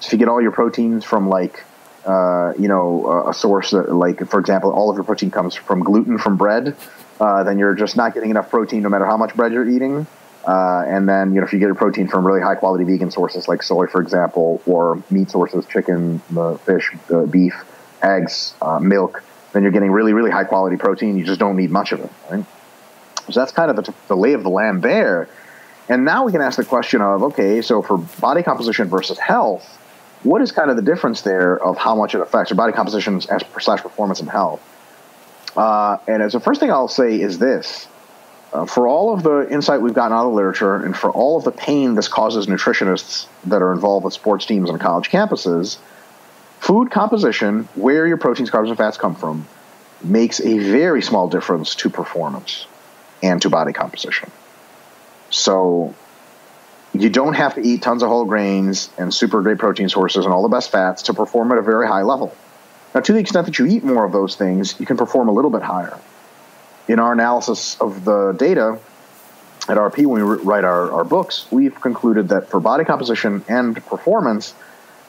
[SPEAKER 2] So if you get all your proteins from like, uh, you know, a source that, like, for example, all of your protein comes from gluten from bread, uh, then you're just not getting enough protein no matter how much bread you're eating. Uh, and then, you know, if you get your protein from really high quality vegan sources like soy, for example, or meat sources, chicken, fish, uh, beef, eggs, uh, milk, then you're getting really, really high quality protein. You just don't need much of it, right? So that's kind of the, the lay of the land there. And now we can ask the question of okay, so for body composition versus health, what is kind of the difference there of how much it affects your body composition slash performance and health? Uh, and as the first thing I'll say is this: uh, for all of the insight we've gotten out of the literature, and for all of the pain this causes nutritionists that are involved with sports teams on college campuses, food composition, where your proteins, carbs, and fats come from, makes a very small difference to performance and to body composition. So you don't have to eat tons of whole grains and super great protein sources and all the best fats to perform at a very high level. Now, to the extent that you eat more of those things, you can perform a little bit higher. In our analysis of the data at RP, when we write our, our books, we've concluded that for body composition and performance,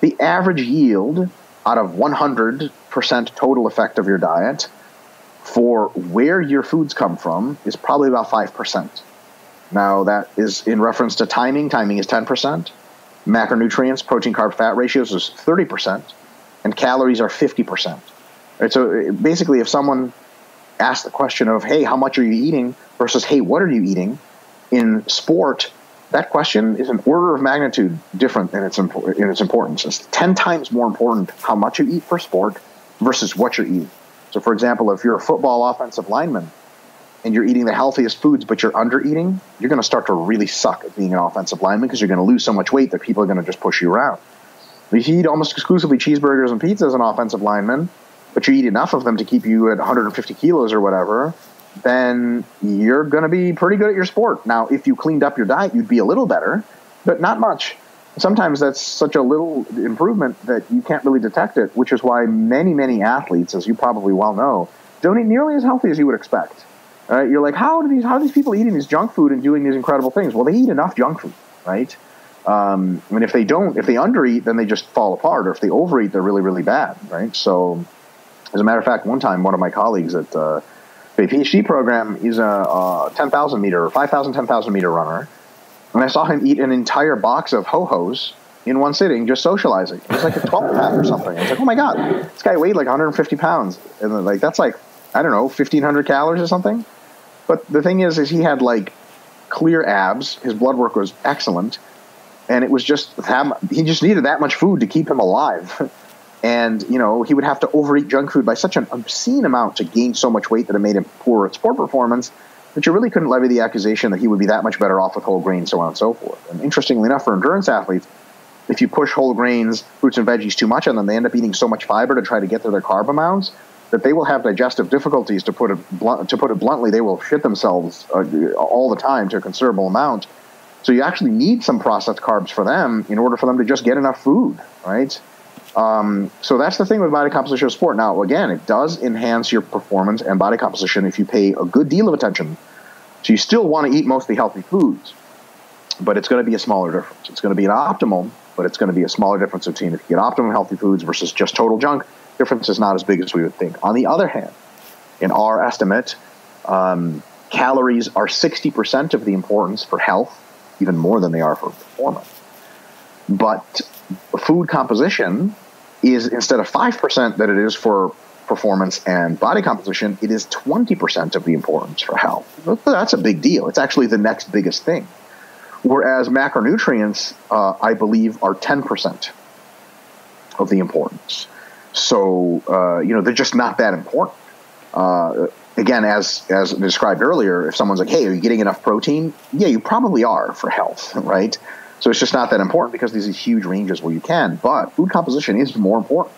[SPEAKER 2] the average yield out of 100% total effect of your diet for where your foods come from is probably about 5%. Now, that is in reference to timing. Timing is 10%. Macronutrients, protein, carb, fat ratios is 30%. And calories are 50%. Right, so eh, basically, if someone asks the question of, hey, how much are you eating versus, hey, what are you eating in sport, that question is an order of magnitude different in its, in its importance. It's 10 times more important how much you eat for sport versus what you're eating. So, for example, if you're a football offensive lineman and you're eating the healthiest foods, but you're under eating, you're going to start to really suck at being an offensive lineman because you're going to lose so much weight that people are going to just push you around. If you eat almost exclusively cheeseburgers and pizzas as an offensive lineman, but you eat enough of them to keep you at 150 kilos or whatever, then you're going to be pretty good at your sport. Now, if you cleaned up your diet, you'd be a little better, but not much sometimes that's such a little improvement that you can't really detect it, which is why many, many athletes, as you probably well know, don't eat nearly as healthy as you would expect. Right? You're like, how do these how are these people eating this junk food and doing these incredible things? Well, they eat enough junk food, right? Um, I mean, if they don't, if they undereat, then they just fall apart, or if they overeat, they're really, really bad, right? So, as a matter of fact, one time, one of my colleagues at uh, the PhD program, he's a, a 10,000 meter, 5,000, 10,000 meter runner and I saw him eat an entire box of ho hos in one sitting, just socializing. It was like a 12 pack or something. I was like, oh my God, this guy weighed like 150 pounds. And like, that's like, I don't know, 1,500 calories or something. But the thing is, is he had like clear abs. His blood work was excellent. and it was just that, he just needed that much food to keep him alive. and you know he would have to overeat junk food by such an obscene amount to gain so much weight that it made him poor at sport performance that you really couldn't levy the accusation that he would be that much better off with whole grains, so on and so forth. And interestingly enough, for endurance athletes, if you push whole grains, fruits, and veggies too much on them, they end up eating so much fiber to try to get to their carb amounts that they will have digestive difficulties. To put it blunt, to put it bluntly, they will shit themselves uh, all the time to a considerable amount. So you actually need some processed carbs for them in order for them to just get enough food, right? Um, so that's the thing with body composition of sport. Now, again, it does enhance your performance and body composition if you pay a good deal of attention. So you still want to eat mostly healthy foods, but it's going to be a smaller difference. It's going to be an optimal, but it's going to be a smaller difference between if you get optimum healthy foods versus just total junk. Difference is not as big as we would think. On the other hand, in our estimate, um, calories are 60% of the importance for health even more than they are for performance. But food composition is instead of 5% that it is for performance and body composition, it is 20% of the importance for health. That's a big deal. It's actually the next biggest thing. Whereas macronutrients, uh, I believe, are 10% of the importance. So, uh, you know, they're just not that important. Uh, again, as as described earlier, if someone's like, "Hey, are you getting enough protein?" Yeah, you probably are for health, right? So it's just not that important because these these huge ranges where you can. But food composition is more important.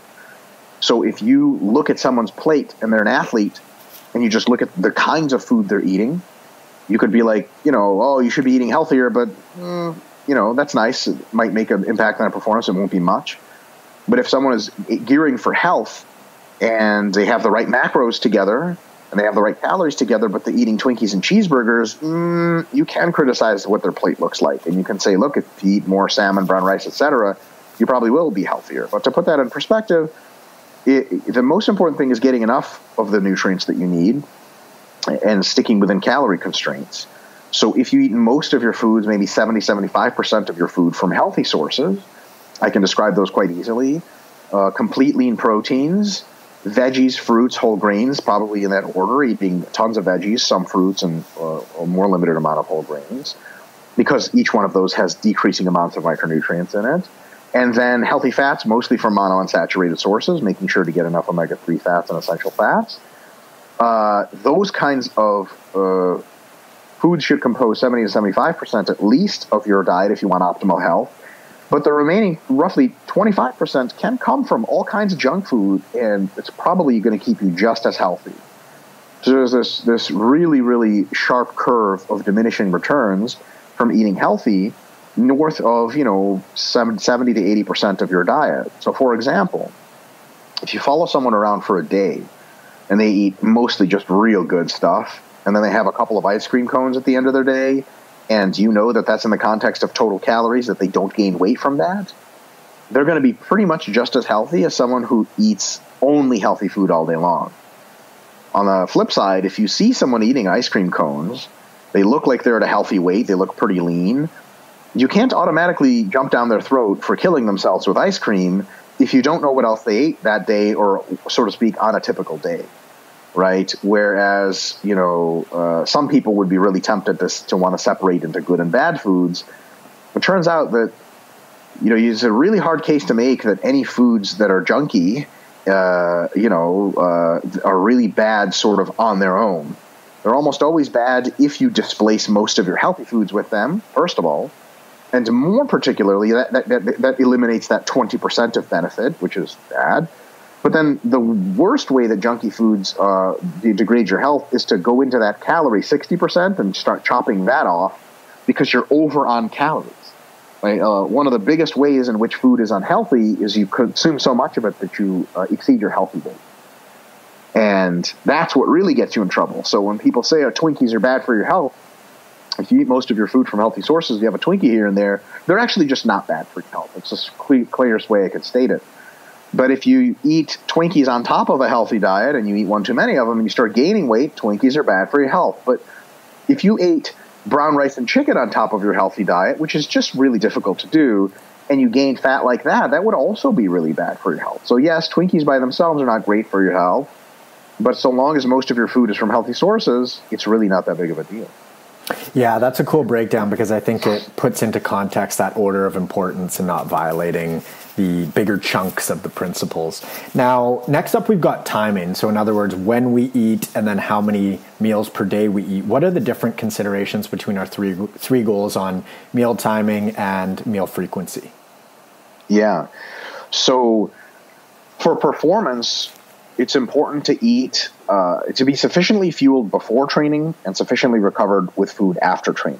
[SPEAKER 2] So if you look at someone's plate and they're an athlete, and you just look at the kinds of food they're eating, you could be like, you know, oh, you should be eating healthier, but mm, you know that's nice. It might make an impact on their performance. It won't be much. But if someone is gearing for health and they have the right macros together and they have the right calories together, but they're eating Twinkies and cheeseburgers, mm, you can criticize what their plate looks like. And you can say, look, if you eat more salmon, brown rice, etc., you probably will be healthier. But to put that in perspective, it, the most important thing is getting enough of the nutrients that you need and sticking within calorie constraints. So if you eat most of your foods, maybe 70, 75% of your food from healthy sources, I can describe those quite easily. Uh, complete lean proteins, veggies, fruits, whole grains, probably in that order, eating tons of veggies, some fruits, and uh, a more limited amount of whole grains, because each one of those has decreasing amounts of micronutrients in it. And then healthy fats, mostly from monounsaturated sources, making sure to get enough omega 3 fats and essential fats. Uh, those kinds of uh, foods should compose 70 to 75% at least of your diet if you want optimal health. But the remaining roughly 25% can come from all kinds of junk food, and it's probably going to keep you just as healthy. So there's this, this really, really sharp curve of diminishing returns from eating healthy north of, you know, 70 to 80% of your diet. So, for example, if you follow someone around for a day and they eat mostly just real good stuff, and then they have a couple of ice cream cones at the end of their day, and you know that that's in the context of total calories, that they don't gain weight from that, they're going to be pretty much just as healthy as someone who eats only healthy food all day long. On the flip side, if you see someone eating ice cream cones, they look like they're at a healthy weight, they look pretty lean. You can't automatically jump down their throat for killing themselves with ice cream if you don't know what else they ate that day or, so to speak, on a typical day right? Whereas, you know, uh, some people would be really tempted to, to want to separate into good and bad foods. It turns out that, you know, it's a really hard case to make that any foods that are junky, uh, you know, uh, are really bad sort of on their own. They're almost always bad if you displace most of your healthy foods with them, first of all. And more particularly, that, that, that, that eliminates that 20% of benefit, which is bad. But then the worst way that junky foods uh, degrade your health is to go into that calorie 60% and start chopping that off because you're over on calories. Right? Uh, one of the biggest ways in which food is unhealthy is you consume so much of it that you uh, exceed your healthy weight. And that's what really gets you in trouble. So when people say oh, Twinkies are bad for your health, if you eat most of your food from healthy sources, you have a Twinkie here and there, they're actually just not bad for your health. It's the clearest way I could state it. But if you eat Twinkies on top of a healthy diet and you eat one too many of them and you start gaining weight, Twinkies are bad for your health. But if you ate brown rice and chicken on top of your healthy diet, which is just really difficult to do, and you gained fat like that, that would also be really bad for your health. So, yes, Twinkies by themselves are not great for your health, but so long as most of your food is from healthy sources, it's really not that big of a deal.
[SPEAKER 1] Yeah, that's a cool breakdown because I think it puts into context that order of importance and not violating the bigger chunks of the principles. Now, next up, we've got timing. So, in other words, when we eat and then how many meals per day we eat. What are the different considerations between our three three goals on meal timing and meal frequency?
[SPEAKER 2] Yeah. So, for performance, it's important to eat uh, to be sufficiently fueled before training and sufficiently recovered with food after training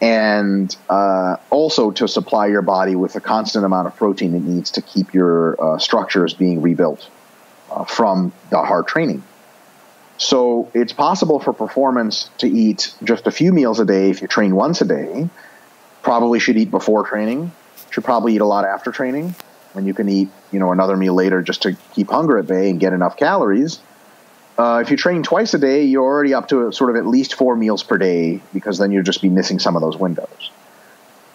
[SPEAKER 2] and uh, also to supply your body with a constant amount of protein it needs to keep your uh, structures being rebuilt uh, from the hard training. So it's possible for performance to eat just a few meals a day if you train once a day. Probably should eat before training. Should probably eat a lot after training, and you can eat you know another meal later just to keep hunger at bay and get enough calories. Uh, if you train twice a day, you're already up to sort of at least four meals per day because then you'll just be missing some of those windows.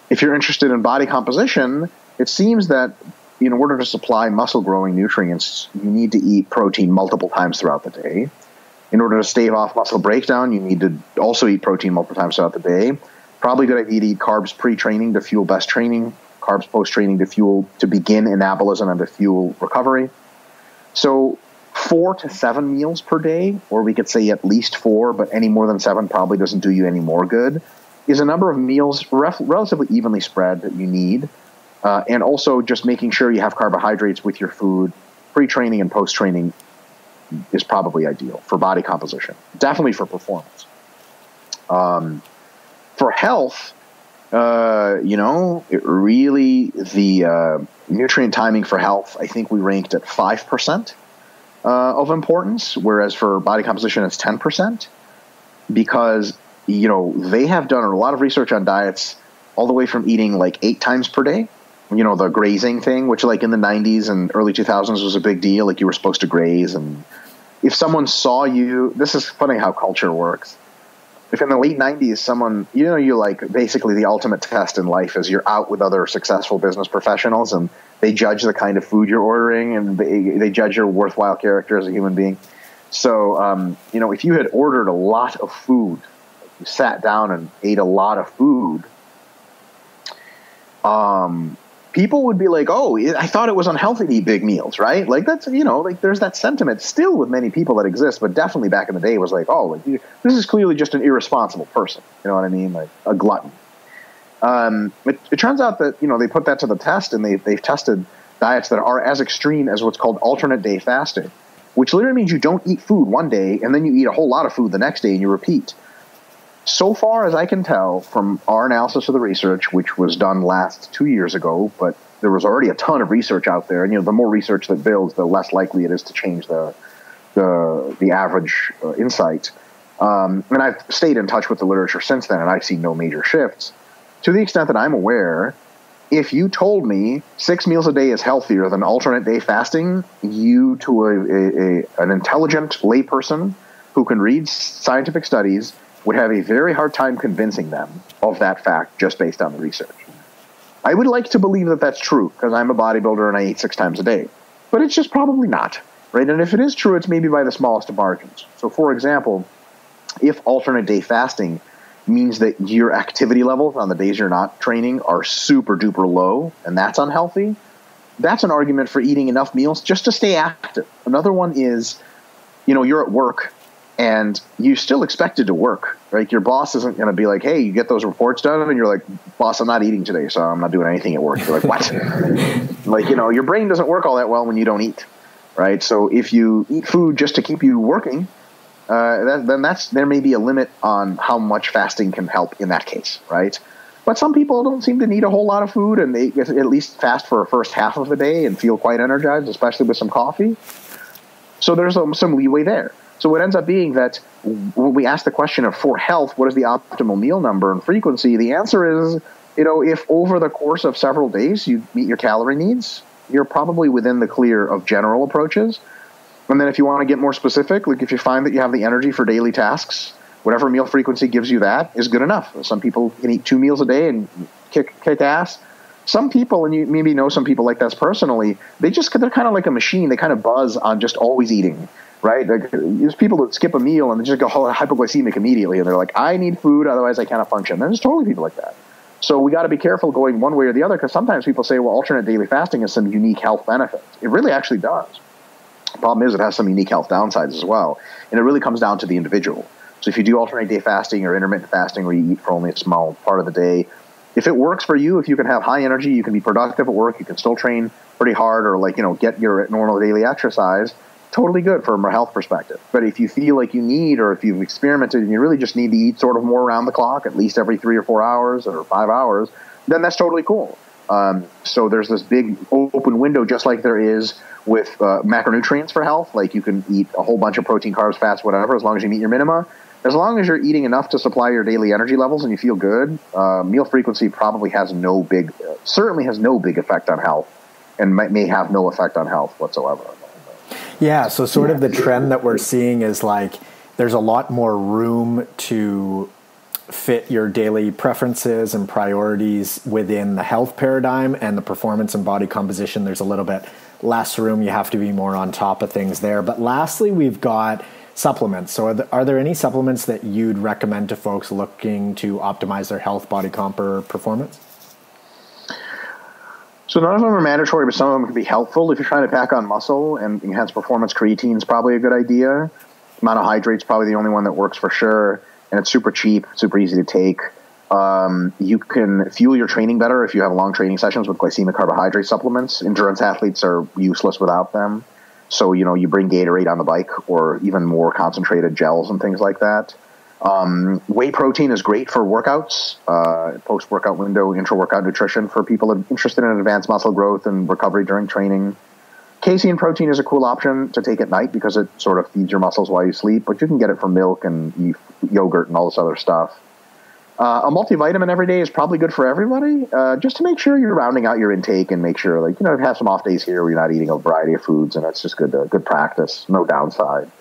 [SPEAKER 2] If you're interested in body composition, it seems that in order to supply muscle growing nutrients, you need to eat protein multiple times throughout the day. In order to stave off muscle breakdown, you need to also eat protein multiple times throughout the day. Probably good idea to eat carbs pre training to fuel best training, carbs post training to fuel to begin anabolism and to fuel recovery. So four to seven meals per day, or we could say at least four, but any more than seven probably doesn't do you any more good, is a number of meals ref- relatively evenly spread that you need. Uh, and also just making sure you have carbohydrates with your food pre training and post training is probably ideal for body composition, definitely for performance. Um, for health, uh, you know, it really the uh, nutrient timing for health, I think we ranked at 5% uh, of importance, whereas for body composition it's ten percent, because you know they have done a lot of research on diets all the way from eating like eight times per day. You know the grazing thing, which like in the '90s and early 2000s was a big deal. Like you were supposed to graze, and if someone saw you, this is funny how culture works if in the late 90s someone you know you like basically the ultimate test in life is you're out with other successful business professionals and they judge the kind of food you're ordering and they, they judge your worthwhile character as a human being. So um, you know if you had ordered a lot of food you sat down and ate a lot of food um, people would be like, "Oh, I thought it was unhealthy to eat big meals, right?" Like that's you know, like there's that sentiment still with many people that exists, but definitely back in the day was like, "Oh, like, this is clearly just an irresponsible person." You know what I mean? Like a glutton. Um, it, it turns out that you know they put that to the test, and they they've tested diets that are as extreme as what's called alternate day fasting, which literally means you don't eat food one day and then you eat a whole lot of food the next day and you repeat so far as I can tell from our analysis of the research, which was done last two years ago, but there was already a ton of research out there, and you know, the more research that builds, the less likely it is to change the the the average uh, insight. Um, and I've stayed in touch with the literature since then, and I've seen no major shifts. To the extent that I'm aware, if you told me six meals a day is healthier than alternate day fasting, you to a, a, a an intelligent layperson who can read scientific studies would have a very hard time convincing them of that fact just based on the research. I would like to believe that that's true because I'm a bodybuilder and I eat six times a day, but it's just probably not, right? And if it is true, it's maybe by the smallest of margins. So, for example, if alternate day fasting means that your activity levels on the days you're not training are super duper low and that's unhealthy, that's an argument for eating enough meals just to stay active. Another one is, you know, you're at work and you still expected to work. Right? Your boss isn't going to be like, "Hey, you get those reports done," and you're like, "Boss, I'm not eating today, so I'm not doing anything at work." You're like, "What?" like you know, your brain doesn't work all that well when you don't eat, right? So if you eat food just to keep you working, uh, that, then that's there may be a limit on how much fasting can help in that case, right? But some people don't seem to need a whole lot of food, and they at least fast for a first half of the day and feel quite energized, especially with some coffee. So there's some, some leeway there. So it ends up being that when we ask the question of for health, what is the optimal meal number and frequency? The answer is, you know, if over the course of several days you meet your calorie needs, you're probably within the clear of general approaches. And then if you want to get more specific, like if you find that you have the energy for daily tasks, whatever meal frequency gives you that is good enough. Some people can eat two meals a day and kick kick ass. Some people, and you maybe know some people like this personally, they just they're kind of like a machine. They kind of buzz on just always eating, right? Like, there's people that skip a meal and they just go hypoglycemic immediately, and they're like, I need food, otherwise I cannot function. And There's totally people like that. So we got to be careful going one way or the other because sometimes people say, well, alternate daily fasting has some unique health benefits. It really actually does. The problem is it has some unique health downsides as well, and it really comes down to the individual. So if you do alternate day fasting or intermittent fasting where you eat for only a small part of the day, if it works for you, if you can have high energy, you can be productive at work, you can still train pretty hard or like, you know, get your normal daily exercise, totally good from a health perspective. But if you feel like you need or if you've experimented and you really just need to eat sort of more around the clock, at least every three or four hours or five hours, then that's totally cool. Um, so there's this big open window, just like there is with uh, macronutrients for health. Like you can eat a whole bunch of protein, carbs, fats, whatever, as long as you meet your minima as long as you're eating enough to supply your daily energy levels and you feel good, uh, meal frequency probably has no big, uh, certainly has no big effect on health, and may, may have no effect on health whatsoever.
[SPEAKER 1] Yeah, so sort of the trend that we're seeing is like there's a lot more room to fit your daily preferences and priorities within the health paradigm and the performance and body composition. There's a little bit less room. You have to be more on top of things there. But lastly, we've got supplements. So, are, the, are there any supplements that you'd recommend to folks looking to optimize their health, body comp, or performance?
[SPEAKER 2] So none of them are mandatory, but some of them can be helpful if you're trying to pack on muscle and enhance performance. Creatine is probably a good idea. Monohydrate's probably the only one that works for sure, and it's super cheap, super easy to take. Um, you can fuel your training better if you have long training sessions with glycemic carbohydrate supplements. Endurance athletes are useless without them. So, you know, you bring Gatorade on the bike or even more concentrated gels and things like that. Um, whey protein is great for workouts, uh, post workout window, intra workout nutrition for people interested in advanced muscle growth and recovery during training. Casein protein is a cool option to take at night because it sort of feeds your muscles while you sleep, but you can get it from milk and yogurt and all this other stuff. Uh, a multivitamin every day is probably good for everybody, uh, just to make sure you're rounding out your intake and make sure, like, you know, have some off days here where you're not eating a variety of foods, and that's just good, uh, good practice, no downside.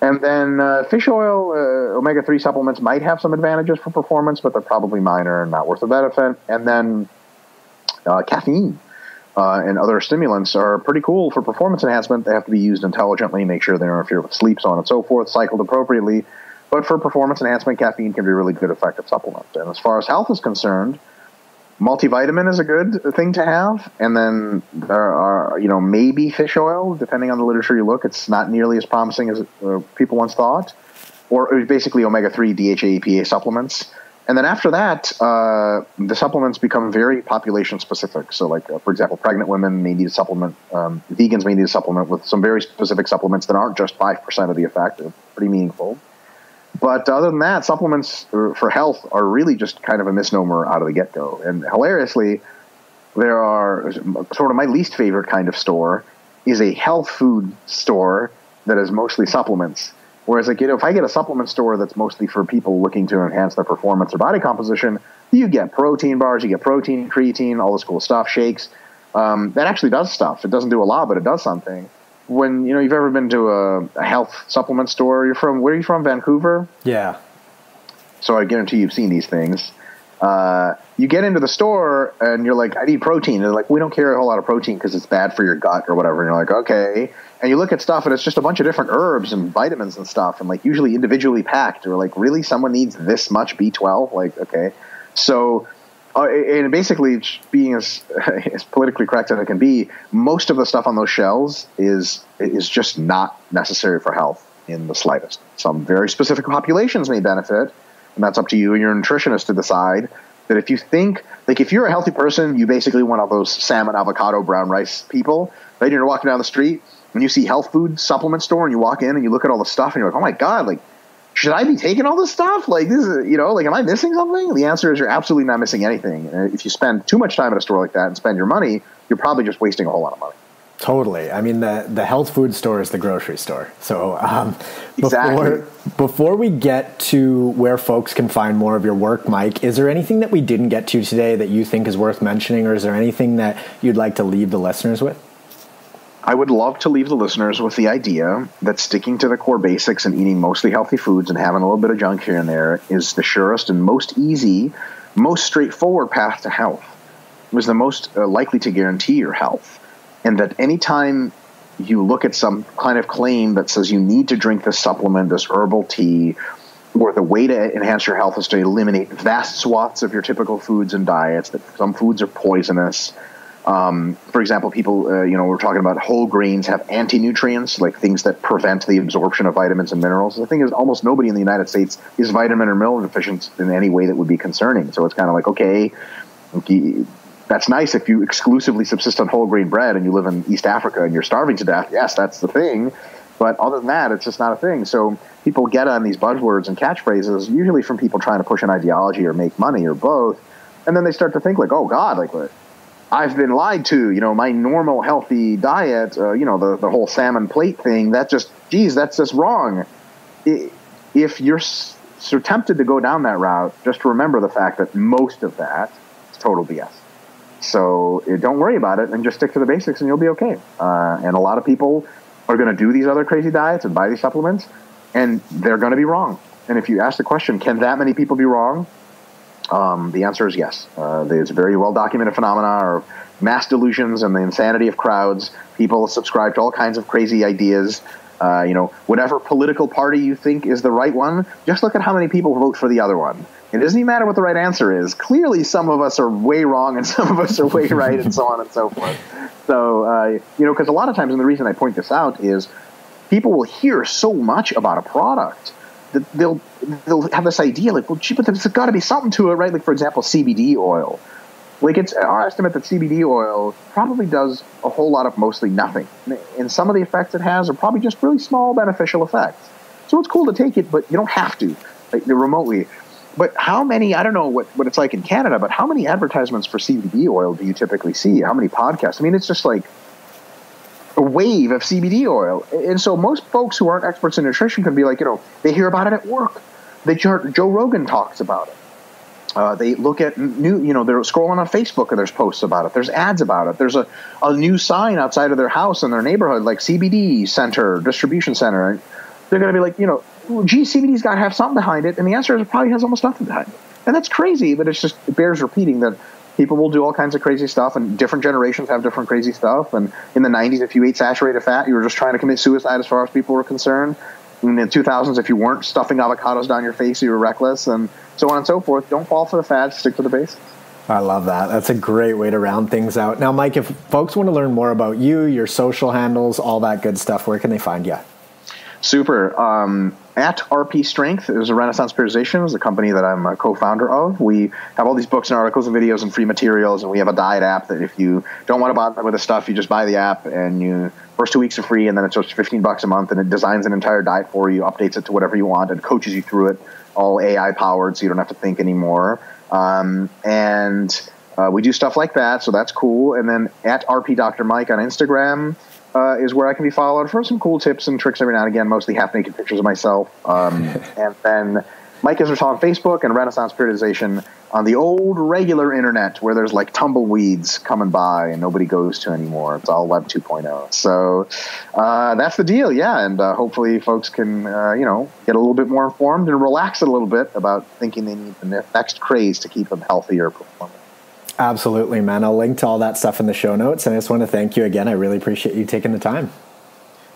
[SPEAKER 2] And then uh, fish oil, uh, omega 3 supplements might have some advantages for performance, but they're probably minor and not worth the benefit. And then uh, caffeine. and other stimulants are pretty cool for performance enhancement. They have to be used intelligently, make sure they don't interfere with sleep, so on and so forth, cycled appropriately but for performance enhancement, caffeine can be a really good, effective supplement. And as far as health is concerned, multivitamin is a good thing to have. And then there are, you know, maybe fish oil, depending on the literature you look. It's not nearly as promising as uh, people once thought. Or basically omega 3 DHA EPA supplements. And then after that, uh, the supplements become very population specific. So, like, uh, for example, pregnant women may need a supplement, um, vegans may need a supplement with some very specific supplements that aren't just 5% of the effect. They're pretty meaningful. But other than that, supplements for health are really just kind of a misnomer out of the get go. And hilariously, there are sort of my least favorite kind of store is a health food store that is mostly supplements. Whereas, like, you know, if I get a supplement store that's mostly for people looking to enhance their performance or body composition, you get protein bars, you get protein, creatine, all this cool stuff, shakes. Um, that actually does stuff. It doesn't do a lot, but it does something when you know you've ever been to a, a, health supplement store. You're from where are you from? Vancouver.
[SPEAKER 1] Yeah.
[SPEAKER 2] So I guarantee you've seen these things. Uh, you get into the store and you're like, I need protein. And they're like, we don't carry a whole lot of protein because it's bad for your gut or whatever. And you're like, okay. And you look at stuff and it's just a bunch of different herbs and vitamins and stuff and like usually individually packed. Or like, really, someone needs this much B12? Like, okay. So uh, and basically being as as politically correct as it can be, most of the stuff on those shelves is is just not necessary for health in the slightest. Some very specific populations may benefit, and that's up to you and your nutritionist to decide. That if you think like if you're a healthy person, you basically want all those salmon, avocado, brown rice people. Right, you're walking down the street and you see health food supplement store, and you walk in and you look at all the stuff, and you're like, oh my god, like should I be taking all this stuff? Like this is, you know, like am I missing something? The answer is you're absolutely not missing anything. And if you spend too much time at a store like that and spend your money, you're probably just wasting a whole lot of money.
[SPEAKER 1] Totally. I mean, the the health food store is the grocery store. So um,
[SPEAKER 2] exactly.
[SPEAKER 1] before before we get to where folks can find more of your work, Mike, is there anything that we didn't get to today that you think is worth mentioning, or is there anything that you'd like to leave the listeners with?
[SPEAKER 2] I would love to leave the listeners with the idea that sticking to the core basics and eating mostly healthy foods and having a little bit of junk here and there is the surest and most easy, most straightforward path to health. It was the most uh, likely to guarantee your health. And that anytime you look at some kind of claim that says you need to drink this supplement, this herbal tea, or the way to enhance your health is to eliminate vast swaths of your typical foods and diets, that some foods are poisonous. Um, for example, people, uh, you know, we're talking about whole grains have anti nutrients, like things that prevent the absorption of vitamins and minerals. The thing is, almost nobody in the United States is vitamin or mineral deficient in any way that would be concerning. So it's kind of like, okay, that's nice if you exclusively subsist on whole grain bread and you live in East Africa and you're starving to death. Yes, that's the thing. But other than that, it's just not a thing. So people get on these buzzwords and catchphrases, usually from people trying to push an ideology or make money or both. And then they start to think like, oh God, like what? I've been lied to. You know, my normal healthy diet, uh, you know, the, the whole salmon plate thing, that just, geez, that's just wrong. If you're so tempted to go down that route, just remember the fact that most of that is total BS. So eh, don't worry about it and just stick to the basics and you'll be okay. Uh, and a lot of people are going to do these other crazy diets and buy these supplements, and they're going to be wrong. And if you ask the question, can that many people be wrong? Um, the answer is yes. Uh, there's a very well documented phenomena of mass delusions and the insanity of crowds. People subscribe to all kinds of crazy ideas. Uh, you know, whatever political party you think is the right one, just look at how many people vote for the other one. It doesn't even matter what the right answer is. Clearly, some of us are way wrong and some of us are way right, and so on and so forth. So, uh, you know, because a lot of times, and the reason I point this out is people will hear so much about a product they'll they'll have this idea like, well, gee, but there's got to be something to it, right? Like, for example, CBD oil. Like, it's our estimate that CBD oil probably does a whole lot of mostly nothing. And some of the effects it has are probably just really small beneficial effects. So it's cool to take it, but you don't have to, like, remotely. But how many, I don't know what, what it's like in Canada, but how many advertisements for CBD oil do you typically see? How many podcasts? I mean, it's just like wave of CBD oil. And so most folks who aren't experts in nutrition can be like, you know, they hear about it at work. They hear Joe Rogan talks about it. Uh, they look at new, you know, they're scrolling on Facebook and there's posts about it. There's ads about it. There's a, a new sign outside of their house in their neighborhood, like CBD center, distribution center. And they're going to be like, you know, gee, CBD's got to have something behind it. And the answer is it probably has almost nothing behind it. And that's crazy, but it's just, it bears repeating that people will do all kinds of crazy stuff and different generations have different crazy stuff. And in the 90s, if you ate saturated fat, you were just trying to commit suicide as far as people were concerned. In the 2000s, if you weren't stuffing avocados down your face, you were reckless and so on and so forth. Don't fall for the fads, stick to the basics.
[SPEAKER 1] I love that. That's a great way to round things out. Now, Mike, if folks want to learn more about you, your social handles, all that good stuff, where can they find you?
[SPEAKER 2] Super. Um, at RP Strength is a Renaissance Periodization, is a company that I'm a co-founder of. We have all these books and articles and videos and free materials, and we have a diet app that if you don't want to bother with the stuff, you just buy the app, and you first two weeks are free, and then it's just 15 bucks a month, and it designs an entire diet for you, updates it to whatever you want, and coaches you through it, all AI powered, so you don't have to think anymore. Um, and uh, we do stuff like that, so that's cool. And then at RP Dr. Mike on Instagram uh, is where I can be followed for some cool tips and tricks every now and again, mostly half naked pictures of myself. Um, and then Mike Israetel on Facebook and Renaissance Periodization on the old regular internet where there's like tumbleweeds coming by and nobody goes to anymore. It's all Web 2.0. So uh, that's the deal, yeah. And uh, hopefully folks can, uh, you know, get a little bit more informed and relax a little bit about thinking they need the next craze to keep them healthy or performing.
[SPEAKER 1] Absolutely, man. I'll link to all that stuff in the show notes. And I just want to thank you again. I really appreciate you taking the time.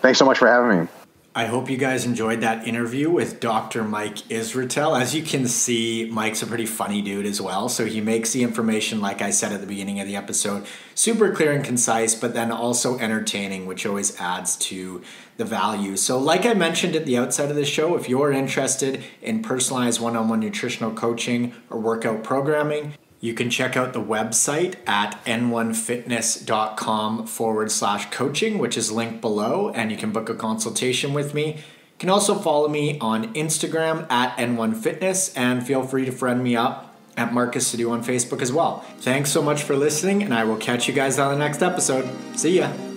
[SPEAKER 2] Thanks so much for having me.
[SPEAKER 1] I hope you guys enjoyed that interview with Dr. Mike Israetel. As you can see, Mike's a pretty funny dude as well. So he makes the information, like I said at the beginning of the episode, super clear and concise, but then also entertaining, which always adds to the value. So, like I mentioned at the outset of the show, if you're interested in personalized one on one nutritional coaching or workout programming, you can check out the website at n1fitness.com forward slash coaching, which is linked below, and you can book a consultation with me. You can also follow me on Instagram at n1fitness, and feel free to friend me up at Marcus Sidhu on Facebook as well. Thanks so much for listening, and I will catch you guys on the next episode. See ya.